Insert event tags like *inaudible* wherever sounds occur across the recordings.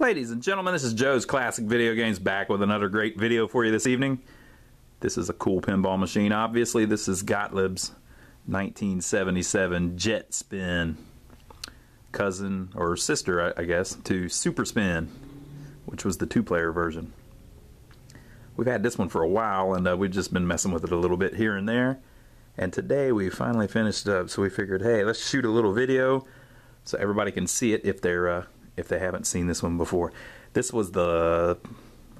Ladies and gentlemen, this is Joe's Classic Video Games back with another great video for you this evening. This is a cool pinball machine. Obviously, this is Gottlieb's 1977 Jet Spin. Cousin, or sister, I guess, to Super Spin, which was the two-player version. We've had this one for a while, and uh, we've just been messing with it a little bit here and there. And today we finally finished up, so we figured, hey, let's shoot a little video so everybody can see it if they're uh, if they haven't seen this one before. This was the,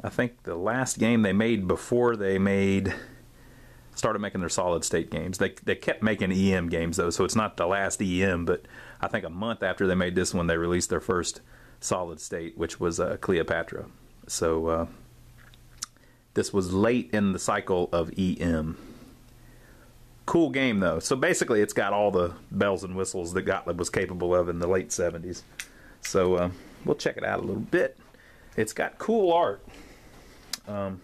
I think, the last game they made before they made, started making their solid state games. They, they kept making EM games though, so it's not the last EM, but I think a month after they made this one, they released their first solid state, which was uh, Cleopatra. So uh, this was late in the cycle of EM. Cool game though. So basically, it's got all the bells and whistles that Gottlieb was capable of in the late 70s. So uh, we'll check it out a little bit. It's got cool art. Um,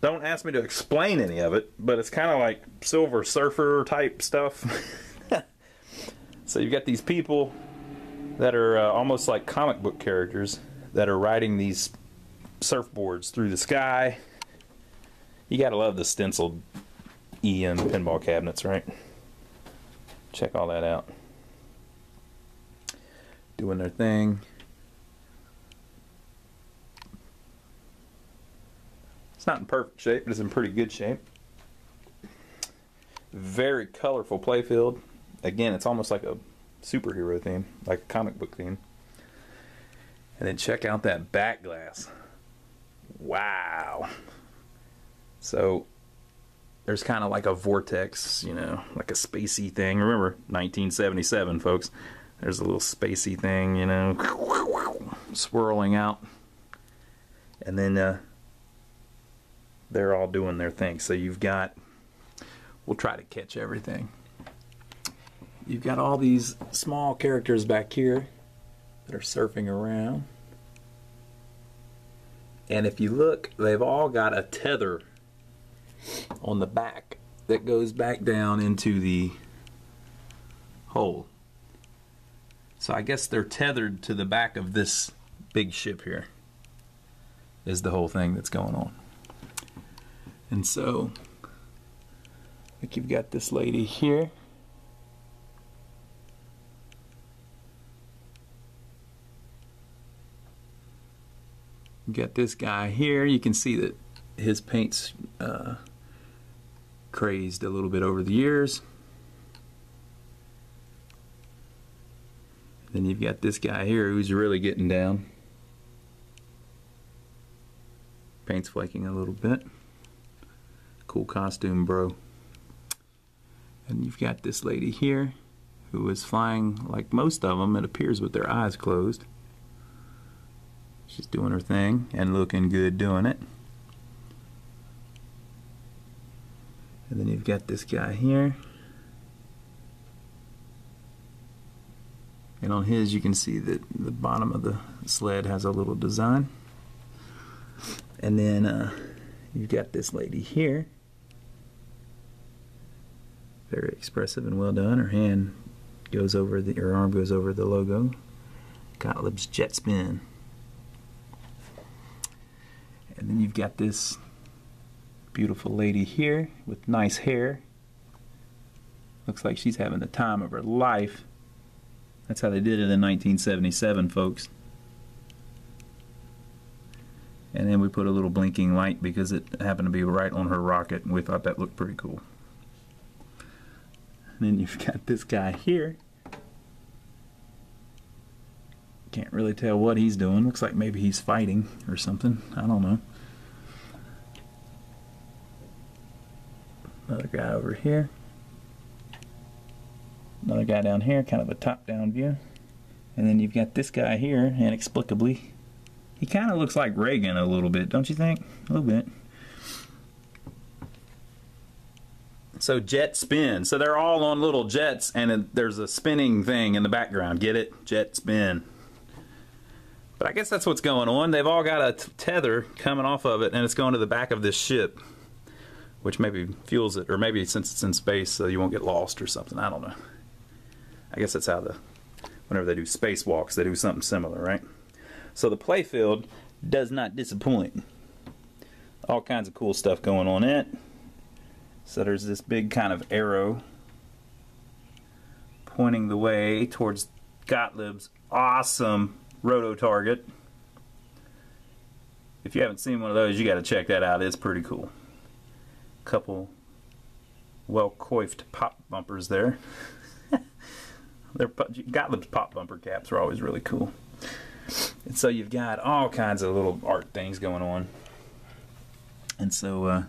don't ask me to explain any of it, but it's kind of like Silver Surfer type stuff. *laughs* so you've got these people that are uh, almost like comic book characters that are riding these surfboards through the sky. You gotta love the stenciled EM pinball cabinets, right? Check all that out doing their thing. It's not in perfect shape, but it's in pretty good shape. Very colorful playfield. Again, it's almost like a superhero theme, like a comic book theme. And then check out that back glass. Wow. So there's kind of like a vortex, you know, like a spacey thing. Remember, 1977, folks. There's a little spacey thing, you know, swirling out. And then uh, they're all doing their thing. So you've got, we'll try to catch everything. You've got all these small characters back here that are surfing around. And if you look, they've all got a tether on the back that goes back down into the hole. So I guess they're tethered to the back of this big ship here is the whole thing that's going on. And so like you've got this lady here. You got this guy here. You can see that his paint's uh, crazed a little bit over the years. Then you've got this guy here who's really getting down. Paint's flaking a little bit. Cool costume, bro. And you've got this lady here who is flying like most of them, it appears, with their eyes closed. She's doing her thing and looking good doing it. And then you've got this guy here. And on his, you can see that the bottom of the sled has a little design. And then uh, you've got this lady here. Very expressive and well done. Her hand goes over the, her arm goes over the logo. Gottlieb's Jet Spin. And then you've got this beautiful lady here with nice hair. Looks like she's having the time of her life. That's how they did it in 1977, folks. And then we put a little blinking light because it happened to be right on her rocket, and we thought that looked pretty cool. And then you've got this guy here. Can't really tell what he's doing. Looks like maybe he's fighting or something. I don't know. Another guy over here. Another guy down here, kind of a top-down view. And then you've got this guy here, inexplicably. He kind of looks like Reagan a little bit, don't you think? A little bit. So jet spin. So they're all on little jets, and there's a spinning thing in the background. Get it? Jet spin. But I guess that's what's going on. They've all got a tether coming off of it, and it's going to the back of this ship, which maybe fuels it, or maybe since it's in space, so you won't get lost or something. I don't know. I guess that's how the whenever they do spacewalks, they do something similar, right? So the playfield does not disappoint. All kinds of cool stuff going on it. So there's this big kind of arrow pointing the way towards Gottlieb's awesome roto target. If you haven't seen one of those, you got to check that out. It's pretty cool. Couple well coiffed pop bumpers there. Their Gottlieb's pop bumper caps are always really cool. And so you've got all kinds of little art things going on. And so uh,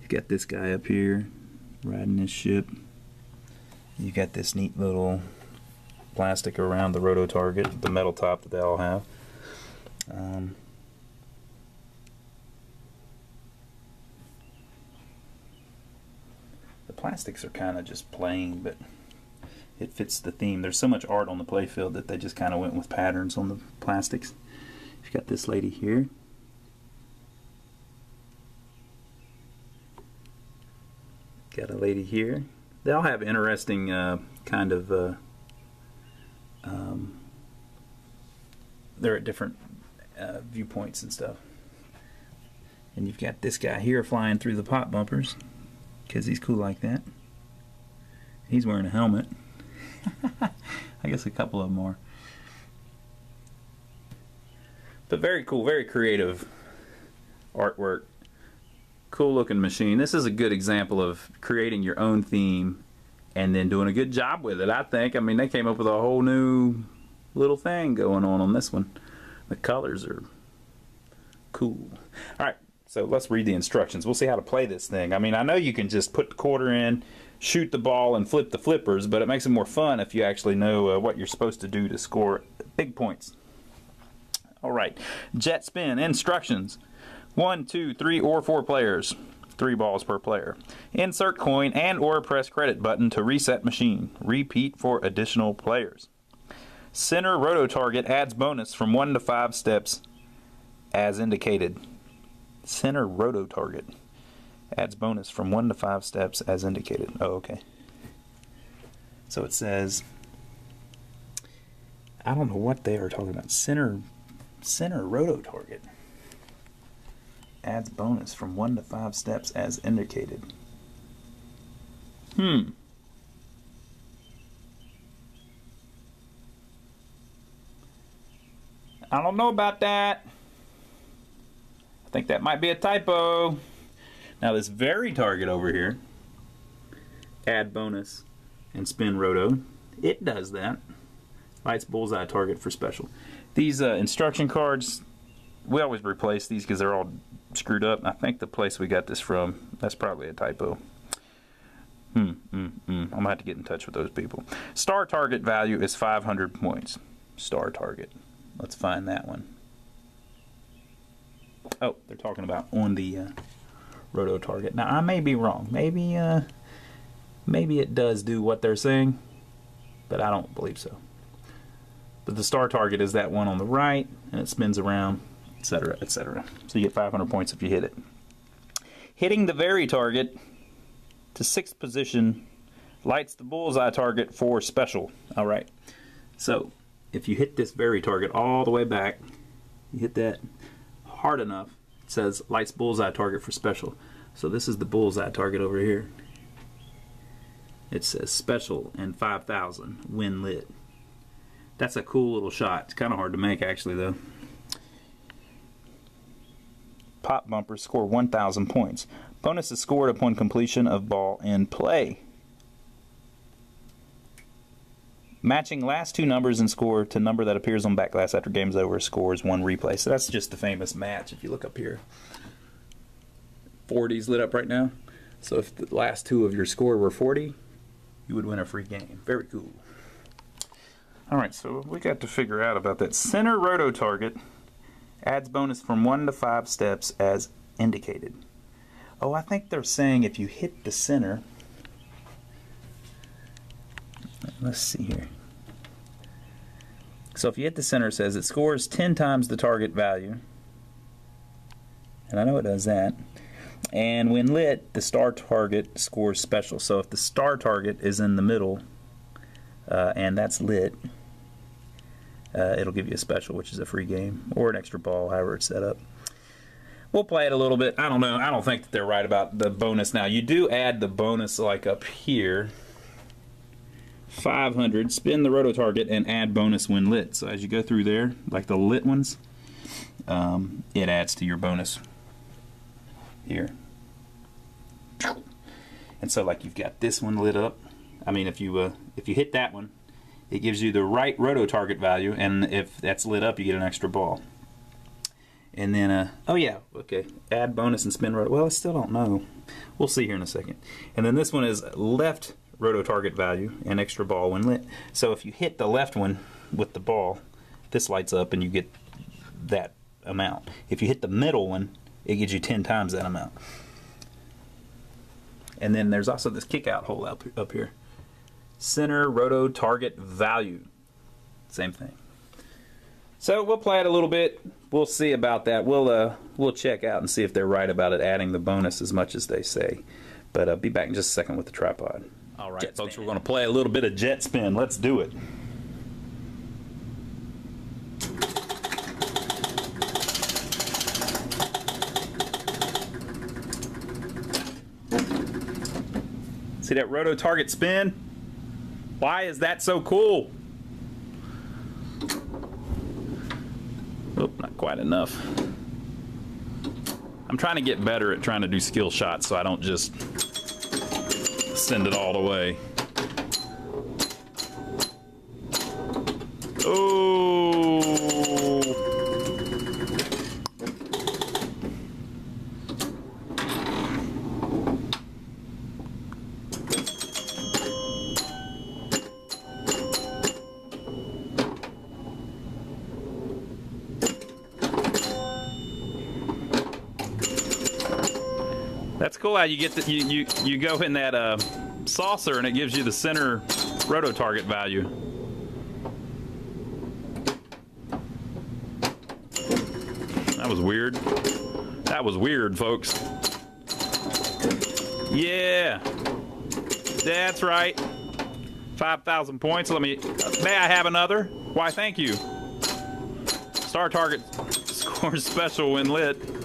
you've got this guy up here riding this ship. You've got this neat little plastic around the roto target, the metal top that they all have. Um, plastics are kind of just plain, but it fits the theme. There's so much art on the playfield that they just kind of went with patterns on the plastics. You've got this lady here. Got a lady here. They all have interesting uh, kind of. Uh, um, they're at different uh, viewpoints and stuff. And you've got this guy here flying through the pop bumpers because he's cool like that. He's wearing a helmet. *laughs* I guess a couple of them are. But very cool, very creative artwork. Cool looking machine. This is a good example of creating your own theme and then doing a good job with it, I think. I mean, they came up with a whole new little thing going on on this one. The colors are cool. All right, so let's read the instructions. We'll see how to play this thing. I mean, I know you can just put the quarter in, shoot the ball, and flip the flippers, but it makes it more fun if you actually know uh, what you're supposed to do to score big points. All right, jet spin instructions. One, two, three, or four players. Three balls per player. Insert coin and or press credit button to reset machine. Repeat for additional players. Center roto target adds bonus from 1 to 5 steps as indicated. Center roto target adds bonus from 1 to 5 steps as indicated. Oh, okay. So it says I don't know what they are talking about. Center center roto target adds bonus from 1 to 5 steps as indicated. Hmm. I don't know about that. I think that might be a typo. Now this vari-target over here, add bonus and spin roto, it does that. Lights bullseye target for special. These uh, instruction cards, we always replace these because they're all screwed up. I think the place we got this from, that's probably a typo. Hmm, mm, mm. I'm gonna have to get in touch with those people. Star target value is 500 points. Star target. Let's find that one. Oh, they're talking about on the uh, roto target. Now I may be wrong. Maybe, uh, maybe it does do what they're saying, but I don't believe so. But the star target is that one on the right, and it spins around etc., etc. So you get 500 points if you hit it. Hitting the vari-target to sixth position lights the bullseye target for special. All right. So if you hit this vari-target all the way back, you hit that hard enough, it says lights bullseye target for special. So this is the bullseye target over here. It says special and 5,000 when lit. That's a cool little shot. It's kind of hard to make actually though pop bumpers score 1,000 points. Bonus is scored upon completion of ball in play. Matching last two numbers in score to number that appears on back glass after game's over scores one replay. So that's just the famous match if you look up here. 40's lit up right now. So if the last two of your score were 40, you would win a free game. Very cool. All right, so we got to figure out about that center roto target. Adds bonus from 1 to 5 steps as indicated. Oh, I think they're saying if you hit the center. Let's see here. So if you hit the center, it says it scores 10 times the target value. And I know it does that. And when lit, the star target scores special. So if the star target is in the middle uh, and that's lit, uh, it'll give you a special, which is a free game or an extra ball, however it's set up. We'll play it a little bit. I don't know. I don't think that they're right about the bonus now. You do add the bonus like up here. 500, spin the roto target and add bonus when lit. So as you go through there, like the lit ones, um, it adds to your bonus here. And so like you've got this one lit up. I mean, if you uh, if you hit that one, it gives you the right roto target value, and if that's lit up, you get an extra ball. And then, uh, oh yeah, okay, add bonus and spin roto. Well, I still don't know. We'll see here in a second. And then this one is left roto target value and extra ball when lit. So if you hit the left one with the ball, this lights up and you get that amount. If you hit the middle one, it gives you 10 times that amount. And then there's also this kick out hole up, up here. Center roto target value. Same thing. So we'll play it a little bit. We'll see about that. We'll uh, we'll check out and see if they're right about it adding the bonus as much as they say. But I'll uh, be back in just a second with the tripod. All right, jet folks, spin. we're going to play a little bit of jet spin. Let's do it. See that roto target spin? Why is that so cool? Oh, not quite enough. I'm trying to get better at trying to do skill shots so I don't just send it all the way. That's cool how you get the, you, you you go in that uh, saucer and it gives you the center roto target value. That was weird. That was weird, folks. Yeah. That's right. 5,000 points. Let me. May I have another? Why, thank you. Star target *laughs* scores special when lit.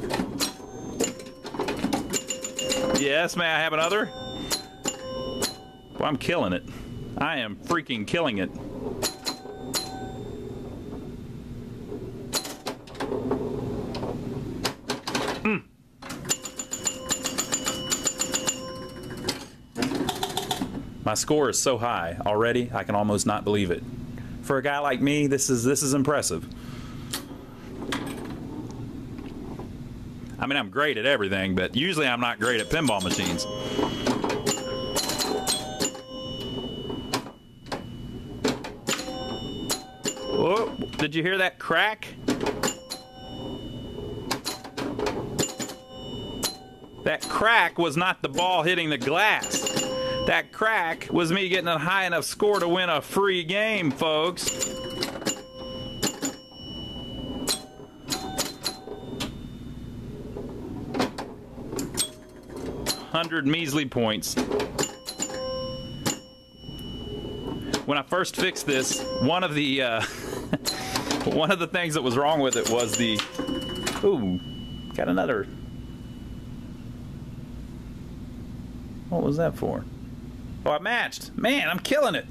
Yes, may I have another? Well, I'm killing it. I am freaking killing it. Mm. My score is so high already, I can almost not believe it. For a guy like me, this is this is impressive. I mean, I'm great at everything, but usually I'm not great at pinball machines. Oh, did you hear that crack? That crack was not the ball hitting the glass. That crack was me getting a high enough score to win a free game, folks. 100 measly points. When I first fixed this, one of the uh, *laughs* one of the things that was wrong with it was the ooh, got another. What was that for? Oh, I matched. Man, I'm killing it.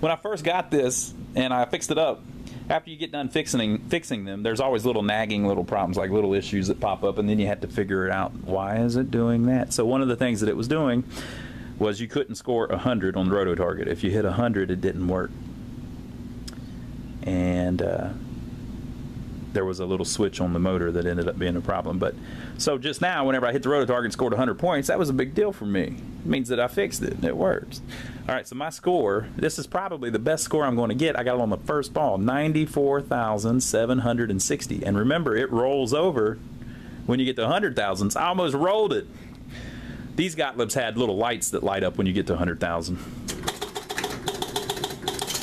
When I first got this and I fixed it up, after you get done fixing fixing them, there's always little nagging little problems, like little issues that pop up, and then you have to figure it out. Why is it doing that? So one of the things that it was doing was you couldn't score 100 on the roto target. If you hit 100, it didn't work. And uh, there was a little switch on the motor that ended up being a problem. But so just now, whenever I hit the roto target and scored 100 points, that was a big deal for me. It means that I fixed it and it works. All right, so my score, this is probably the best score I'm going to get. I got it on the first ball, 94,760. And remember, it rolls over when you get to 100,000s. I almost rolled it. These Gottliebs had little lights that light up when you get to 100,000.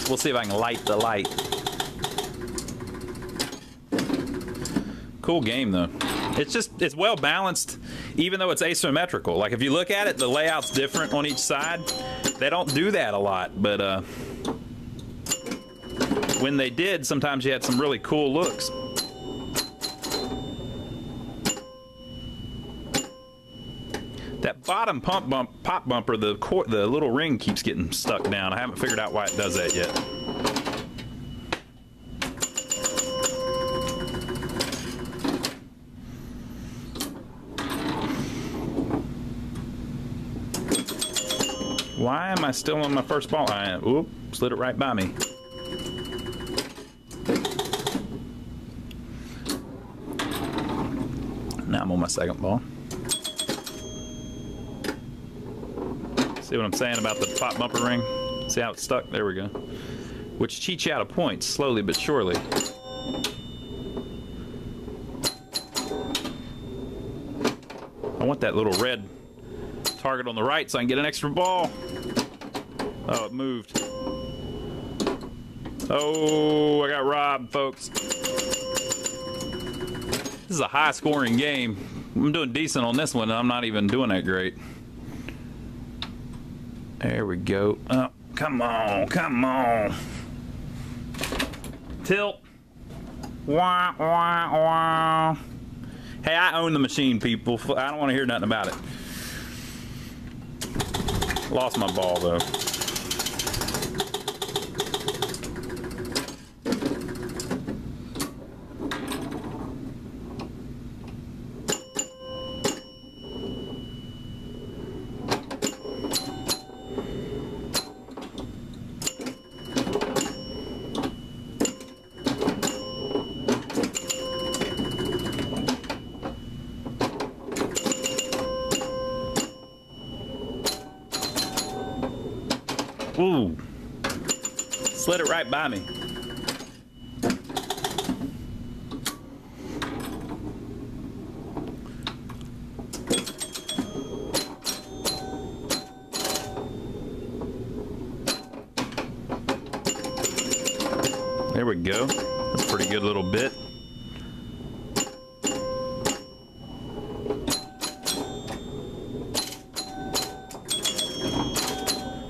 We'll see if I can light the light. Cool game, though. It's just, it's well balanced, even though it's asymmetrical. Like, if you look at it, the layout's different on each side. They don't do that a lot, but uh, when they did, sometimes you had some really cool looks. That bottom pump bump pop bumper, the the little ring keeps getting stuck down. I haven't figured out why it does that yet. Why am I still on my first ball? I. Oop, slid it right by me. Now I'm on my second ball. See what I'm saying about the pop bumper ring? See how it's stuck? There we go. Which cheats you out of points, slowly but surely. I want that little red target on the right so I can get an extra ball. Oh, it moved. Oh, I got robbed, folks. This is a high scoring game. I'm doing decent on this one, and I'm not even doing that great. There we go. Oh, come on, come on. Tilt. Wah, wah, wah. Hey, I own the machine, people. I don't want to hear nothing about it. Lost my ball, though. Ooh. Slid it right by me. There we go. That's a pretty good little bit.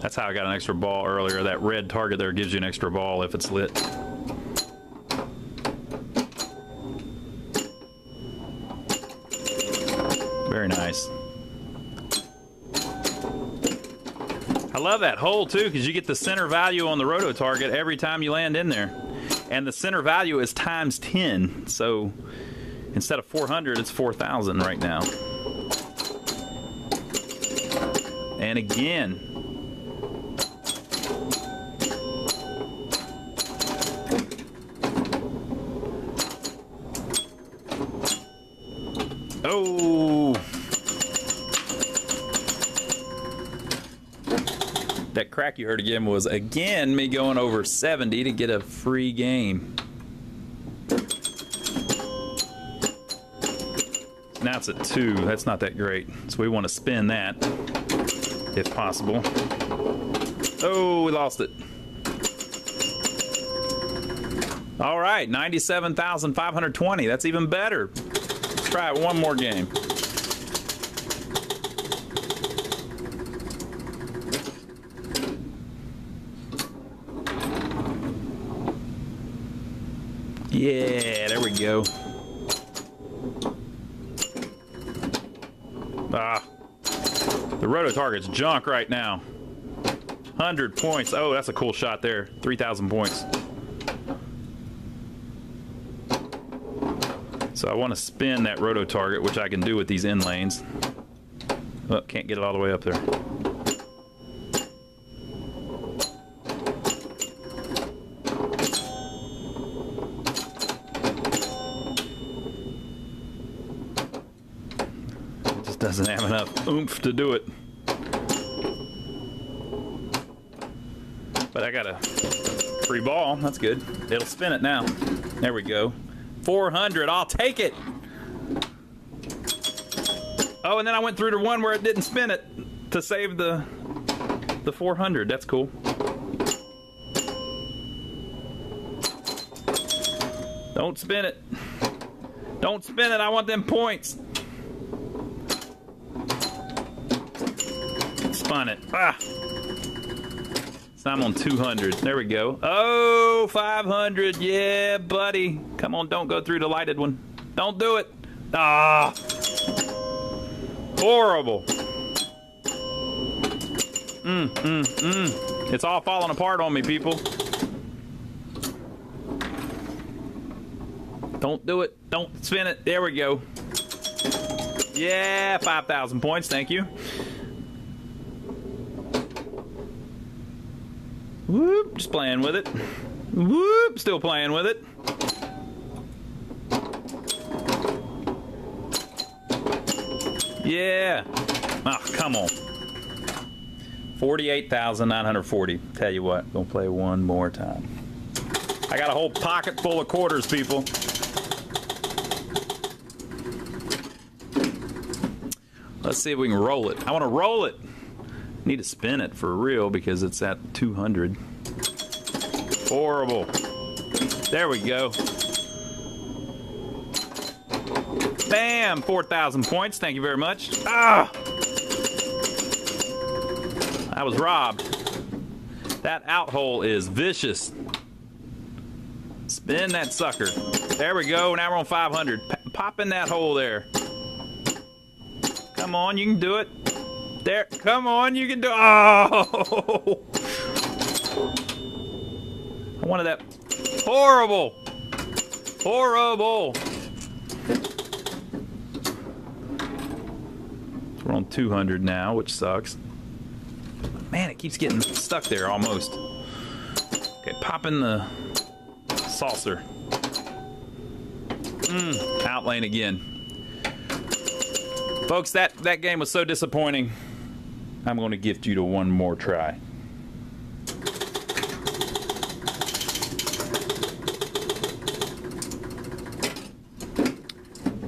That's how I got an extra ball earlier. That red target there gives you an extra ball if it's lit. Very nice. I love that hole too because you get the center value on the roto target every time you land in there. And the center value is times 10. So instead of 400, it's 4,000 right now. And again, you heard again was again me going over 70 to get a free game. Now it's at two. That's not that great. So we want to spin that if possible. Oh, we lost it. All right, 97,520. That's even better. Let's try it one more game. Yeah, there we go. Ah, the roto target's junk right now. 100 points. Oh, that's a cool shot there. 3,000 points. So I want to spin that roto target, which I can do with these in lanes. Oh, can't get it all the way up there. It just doesn't have enough oomph to do it. But I got a free ball. That's good. It'll spin it now. There we go. 400. I'll take it. Oh, and then I went through to one where it didn't spin it to save the the 400. That's cool. Don't spin it. Don't spin it. I want them points. Spun it. Ah. So I'm on 200. There we go. Oh, 500. Yeah, buddy. Come on, don't go through the lighted one. Don't do it. Ah. Horrible. Mm, mm, mm. It's all falling apart on me, people. Don't do it. Don't spin it. There we go. Yeah, 5,000 points. Thank you. Whoop, just playing with it. Whoop, still playing with it. Yeah. Oh, come on. 48,940. Tell you what, gonna play one more time. I got a whole pocket full of quarters, people. Let's see if we can roll it. I want to roll it. Need to spin it for real because it's at 200. Horrible. There we go. Bam! 4,000 points. Thank you very much. Ah! I was robbed. That out hole is vicious. Spin that sucker. There we go. Now we're on 500. P pop in that hole there. Come on, you can do it. There, come on, you can do. Oh, I wanted that. Horrible, horrible. We're on 200 now, which sucks. Man, it keeps getting stuck there almost. Okay, pop in the saucer. Mmm, out lane again. Folks, that, that game was so disappointing. I'm going to gift you to one more try.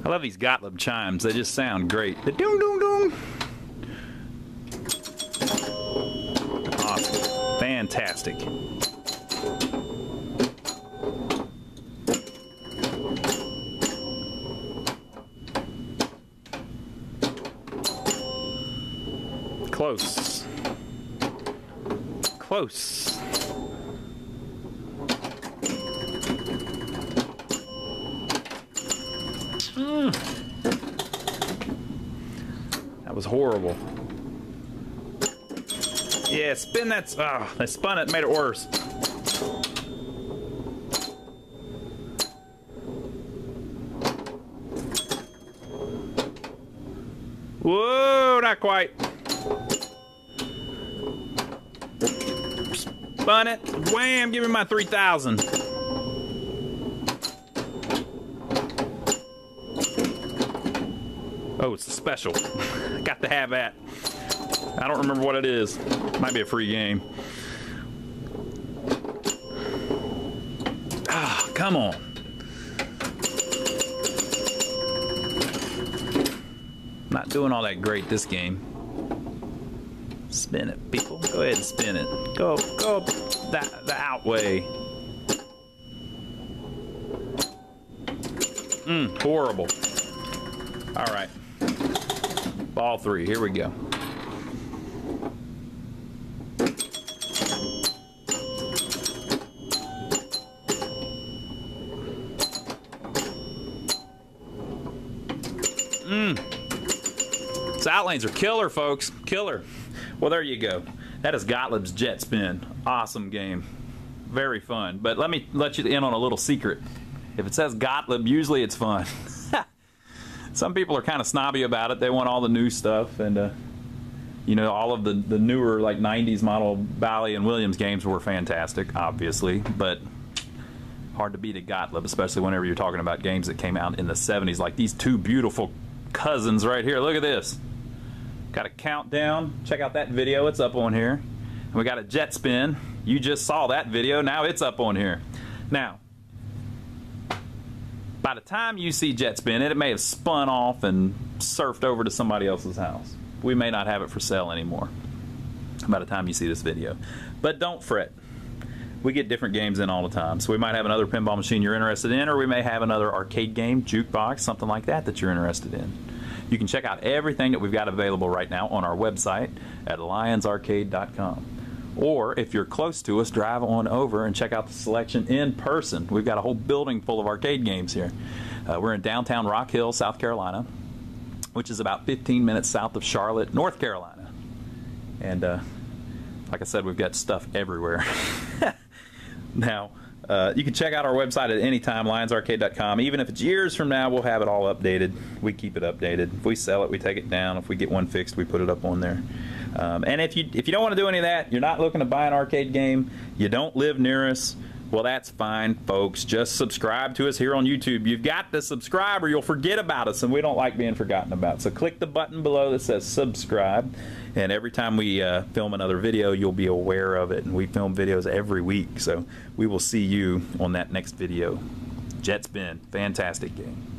I love these Gottlieb chimes. They just sound great. The doom doom doom. Awesome. Fantastic. Close. Close. Mm. That was horrible. Yeah, spin that. Oh, they spun it, made it worse. Whoa, not quite. It. Wham, give me my 3,000. Oh, it's a special. *laughs* Got to have that. I don't remember what it is. Might be a free game. Ah, come on. Not doing all that great this game. Spin it, people. Go ahead and spin it. Go, go that the out way. Mmm, horrible. All right. Ball three. Here we go. Mmm. Out lanes are killer, folks. Killer. Well, there you go. That is Gottlieb's Jet Spin. Awesome game. Very fun. But let me let you in on a little secret. If it says Gottlieb, usually it's fun. *laughs* Some people are kind of snobby about it. They want all the new stuff and, uh, you know, all of the, the newer, like 90s model Bally and Williams games were fantastic, obviously. But hard to beat a Gottlieb, especially whenever you're talking about games that came out in the 70s, like these two beautiful cousins right here. Look at this. Got a countdown. Check out that video. It's up on here. And we got a jet spin. You just saw that video. Now it's up on here. Now, by the time you see jet spin, it may have spun off and surfed over to somebody else's house. We may not have it for sale anymore by the time you see this video. But don't fret. We get different games in all the time. So we might have another pinball machine you're interested in, or we may have another arcade game, jukebox, something like that that you're interested in. You can check out everything that we've got available right now on our website at lyonsarcade.com. Or if you're close to us, drive on over and check out the selection in person. We've got a whole building full of arcade games here. Uh, we're in downtown Rock Hill, South Carolina, which is about 15 minutes south of Charlotte, North Carolina. And uh, like I said, we've got stuff everywhere. *laughs* now, uh, you can check out our website at any time, lyonsarcade.com. Even if it's years from now, we'll have it all updated. We keep it updated. If we sell it, we take it down. If we get one fixed, we put it up on there. Um, and if you if you don't want to do any of that, you're not looking to buy an arcade game, you don't live near us, well, that's fine, folks. Just subscribe to us here on YouTube. You've got to subscribe or you'll forget about us, and we don't like being forgotten about. So click the button below that says subscribe, and every time we uh, film another video, you'll be aware of it. And we film videos every week, so we will see you on that next video. Jets Spin, fantastic game.